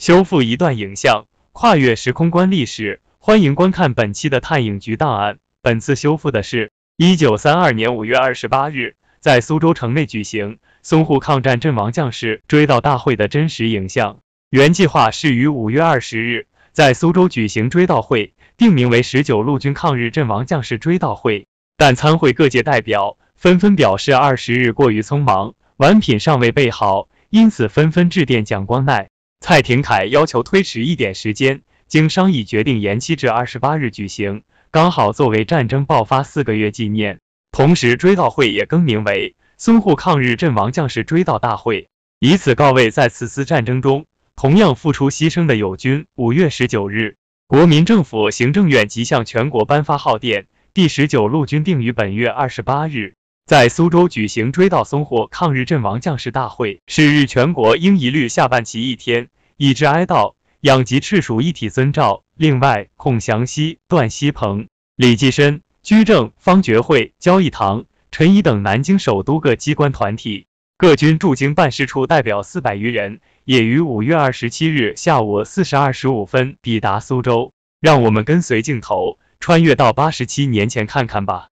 修复一段影像，跨越时空观历史。欢迎观看本期的探影局档案。本次修复的是一九三二年五月二十八日，在苏州城内举行淞沪抗战阵亡将士追悼大会的真实影像。原计划是于五月二十日在苏州举行追悼会，定名为十九路军抗日阵亡将士追悼会。但参会各界代表纷纷表示二十日过于匆忙，碗品尚未备好。因此，纷纷致电蒋光鼐、蔡廷锴，要求推迟一点时间。经商议，决定延期至二十八日举行，刚好作为战争爆发四个月纪念。同时，追悼会也更名为淞沪抗日阵亡将士追悼大会，以此告慰在此次战争中同样付出牺牲的友军。五月十九日，国民政府行政院即向全国颁发号电，第十九路军定于本月二十八日。在苏州举行追悼淞沪抗日阵亡将士大会，是日全国应一律下半旗一天，以致哀悼，养及赤属一体遵照。另外，孔祥熙、段锡朋、李济深、居正、方觉会、焦义堂、陈仪等南京首都各机关团体、各军驻京办事处代表四百余人，也于五月二十七日下午四时二十五分抵达苏州。让我们跟随镜头，穿越到八十七年前看看吧。